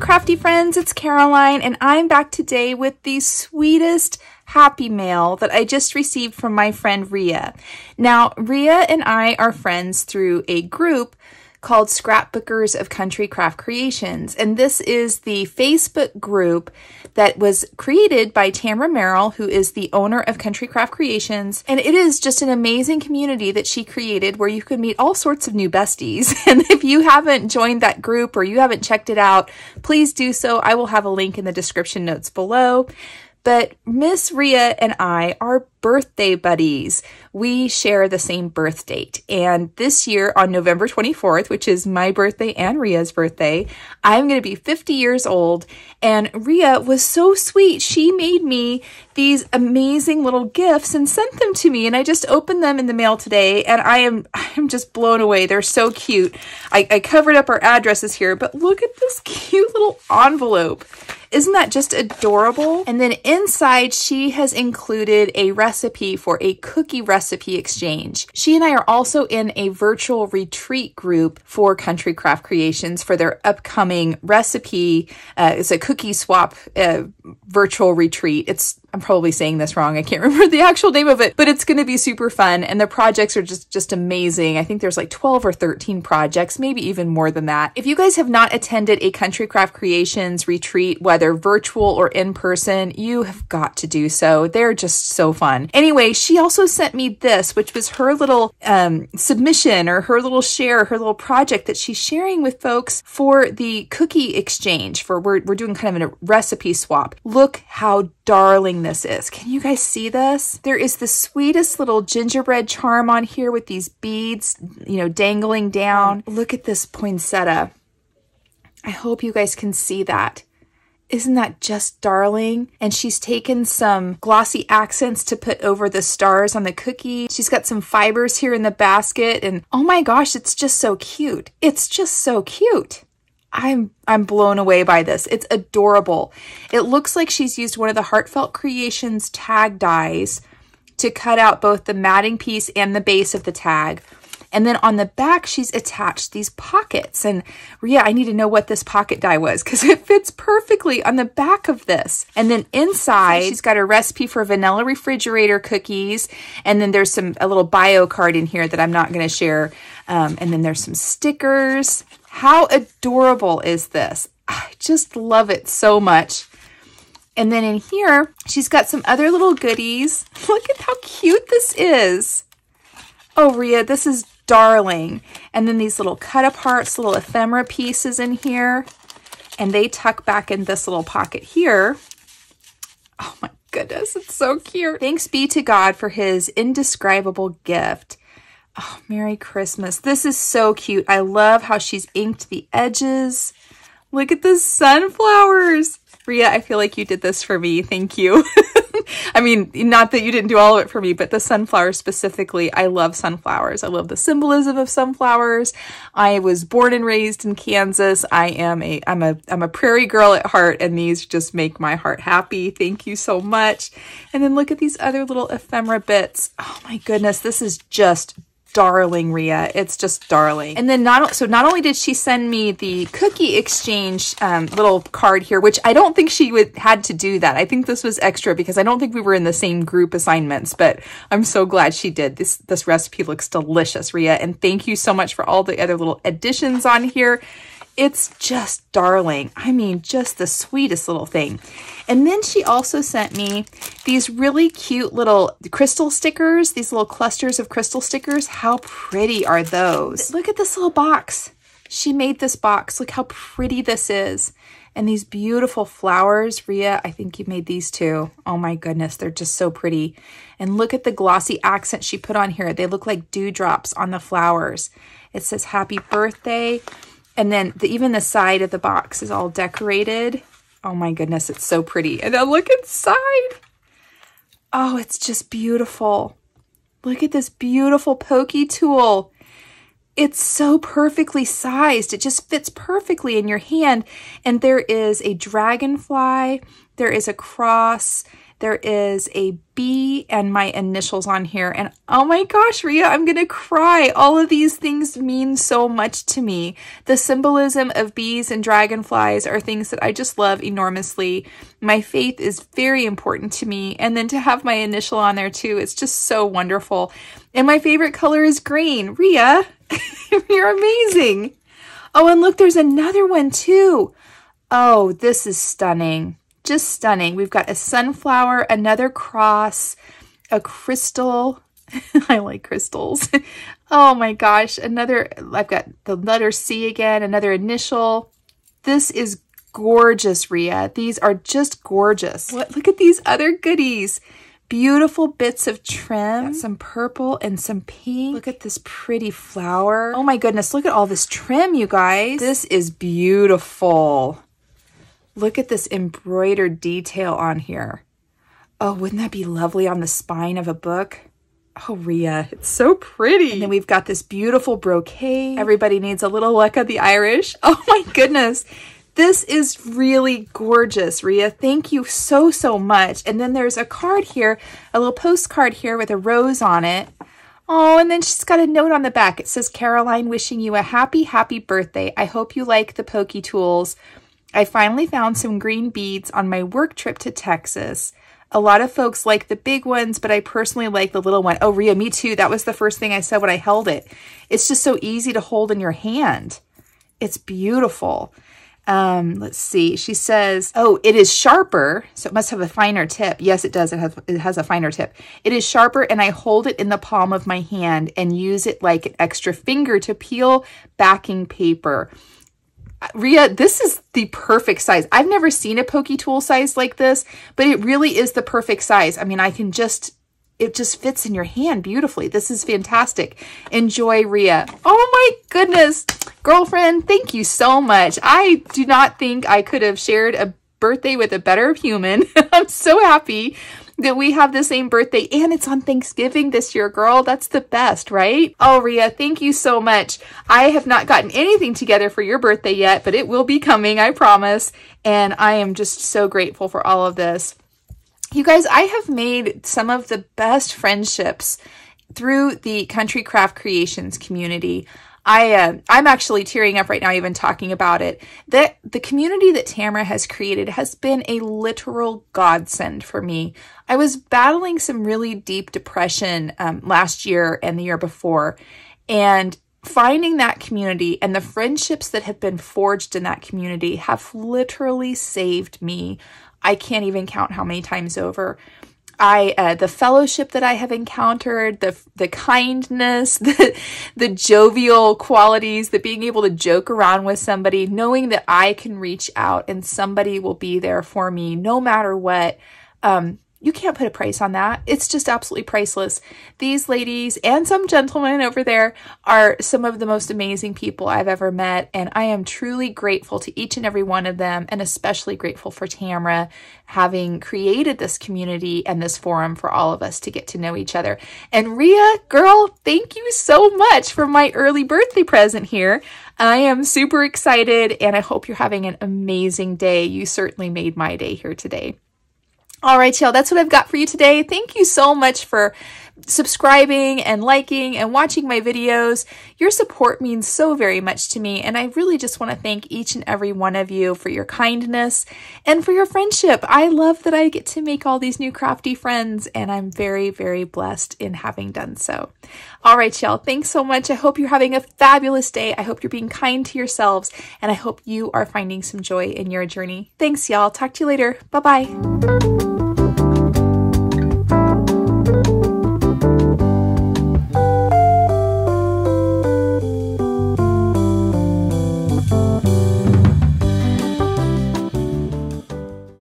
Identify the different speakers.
Speaker 1: crafty friends, it's Caroline and I'm back today with the sweetest happy mail that I just received from my friend Rhea. Now, Rhea and I are friends through a group called Scrapbookers of Country Craft Creations. And this is the Facebook group that was created by Tamara Merrill, who is the owner of Country Craft Creations. And it is just an amazing community that she created where you can meet all sorts of new besties. And if you haven't joined that group or you haven't checked it out, please do so. I will have a link in the description notes below. But Miss Rhea and I are birthday buddies. We share the same birth date. And this year on November 24th, which is my birthday and Rhea's birthday, I'm going to be 50 years old. And Rhea was so sweet. She made me these amazing little gifts and sent them to me. And I just opened them in the mail today and I am, I'm just blown away. They're so cute. I, I covered up our addresses here, but look at this cute little envelope. Isn't that just adorable? And then inside, she has included a recipe for a cookie recipe exchange. She and I are also in a virtual retreat group for Country Craft Creations for their upcoming recipe. Uh, it's a cookie swap uh, virtual retreat. It's I'm probably saying this wrong. I can't remember the actual name of it, but it's going to be super fun. And the projects are just, just amazing. I think there's like 12 or 13 projects, maybe even more than that. If you guys have not attended a Country Craft Creations retreat, whether virtual or in person, you have got to do so. They're just so fun. Anyway, she also sent me this, which was her little um, submission or her little share, her little project that she's sharing with folks for the cookie exchange for we're, we're doing kind of a recipe swap. Look how darling this is. Can you guys see this? There is the sweetest little gingerbread charm on here with these beads, you know, dangling down. Look at this poinsettia. I hope you guys can see that. Isn't that just darling? And she's taken some glossy accents to put over the stars on the cookie. She's got some fibers here in the basket and oh my gosh, it's just so cute. It's just so cute. I'm I'm blown away by this. It's adorable. It looks like she's used one of the Heartfelt Creations tag dies to cut out both the matting piece and the base of the tag. And then on the back, she's attached these pockets. And Rhea, I need to know what this pocket die was because it fits perfectly on the back of this. And then inside, she's got a recipe for vanilla refrigerator cookies. And then there's some a little bio card in here that I'm not going to share. Um, and then there's some stickers. How adorable is this? I just love it so much. And then in here, she's got some other little goodies. Look at how cute this is. Oh, Rhea, this is darling. And then these little cut aparts, little ephemera pieces in here. And they tuck back in this little pocket here. Oh my goodness, it's so cute. Thanks be to God for his indescribable gift. Oh, Merry Christmas. This is so cute. I love how she's inked the edges. Look at the sunflowers. Rhea, I feel like you did this for me. Thank you. I mean, not that you didn't do all of it for me, but the sunflowers specifically, I love sunflowers. I love the symbolism of sunflowers. I was born and raised in Kansas. I am a I'm a I'm a prairie girl at heart and these just make my heart happy. Thank you so much. And then look at these other little ephemera bits. Oh my goodness, this is just darling, Rhea. It's just darling. And then not so not only did she send me the cookie exchange um, little card here, which I don't think she would had to do that. I think this was extra because I don't think we were in the same group assignments, but I'm so glad she did. This this recipe looks delicious, Rhea. And thank you so much for all the other little additions on here. It's just darling. I mean, just the sweetest little thing. And then she also sent me these really cute little crystal stickers, these little clusters of crystal stickers. How pretty are those? Look at this little box. She made this box. Look how pretty this is. And these beautiful flowers. Rhea, I think you made these too. Oh my goodness, they're just so pretty. And look at the glossy accent she put on here. They look like dewdrops on the flowers. It says happy birthday. And then the, even the side of the box is all decorated. Oh my goodness, it's so pretty. And then look inside. Oh, it's just beautiful. Look at this beautiful pokey tool. It's so perfectly sized. It just fits perfectly in your hand. And there is a dragonfly. There is a cross. There is a B and my initials on here. And oh my gosh, Rhea, I'm going to cry. All of these things mean so much to me. The symbolism of bees and dragonflies are things that I just love enormously. My faith is very important to me. And then to have my initial on there too, it's just so wonderful. And my favorite color is green. Rhea, you're amazing. Oh, and look, there's another one too. Oh, this is stunning. Just stunning. We've got a sunflower, another cross, a crystal. I like crystals. oh my gosh. Another, I've got the letter C again, another initial. This is gorgeous, Rhea. These are just gorgeous. What? Look at these other goodies. Beautiful bits of trim, some purple and some pink. Look at this pretty flower. Oh my goodness, look at all this trim, you guys. This is beautiful. Look at this embroidered detail on here. Oh, wouldn't that be lovely on the spine of a book? Oh, Rhea, it's so pretty. And then we've got this beautiful brocade. Everybody needs a little luck of the Irish. Oh my goodness. This is really gorgeous, Rhea. Thank you so, so much. And then there's a card here, a little postcard here with a rose on it. Oh, and then she's got a note on the back. It says, Caroline, wishing you a happy, happy birthday. I hope you like the Pokey Tools. I finally found some green beads on my work trip to Texas. A lot of folks like the big ones, but I personally like the little one. Oh, Rhea, me too. That was the first thing I said when I held it. It's just so easy to hold in your hand. It's beautiful. Um, let's see. She says, oh, it is sharper. So it must have a finer tip. Yes, it does. It has, it has a finer tip. It is sharper and I hold it in the palm of my hand and use it like an extra finger to peel backing paper. Rhea, this is the perfect size. I've never seen a Pokey Tool size like this, but it really is the perfect size. I mean, I can just, it just fits in your hand beautifully. This is fantastic. Enjoy, Rhea. Oh my goodness. Girlfriend, thank you so much. I do not think I could have shared a birthday with a better human. I'm so happy that we have the same birthday and it's on Thanksgiving this year, girl. That's the best, right? Oh, Rhea, thank you so much. I have not gotten anything together for your birthday yet, but it will be coming, I promise. And I am just so grateful for all of this. You guys, I have made some of the best friendships through the Country Craft Creations community. I uh, I'm actually tearing up right now even talking about it. That the community that Tamara has created has been a literal godsend for me. I was battling some really deep depression um, last year and the year before, and finding that community and the friendships that have been forged in that community have literally saved me. I can't even count how many times over. I uh, the fellowship that I have encountered, the the kindness, the the jovial qualities, the being able to joke around with somebody, knowing that I can reach out and somebody will be there for me no matter what. Um, you can't put a price on that. It's just absolutely priceless. These ladies and some gentlemen over there are some of the most amazing people I've ever met, and I am truly grateful to each and every one of them, and especially grateful for Tamara having created this community and this forum for all of us to get to know each other. And Rhea, girl, thank you so much for my early birthday present here. I am super excited, and I hope you're having an amazing day. You certainly made my day here today. All right, y'all, that's what I've got for you today. Thank you so much for subscribing and liking and watching my videos. Your support means so very much to me, and I really just want to thank each and every one of you for your kindness and for your friendship. I love that I get to make all these new crafty friends, and I'm very, very blessed in having done so. All right, y'all, thanks so much. I hope you're having a fabulous day. I hope you're being kind to yourselves, and I hope you are finding some joy in your journey. Thanks, y'all. Talk to you later. Bye-bye.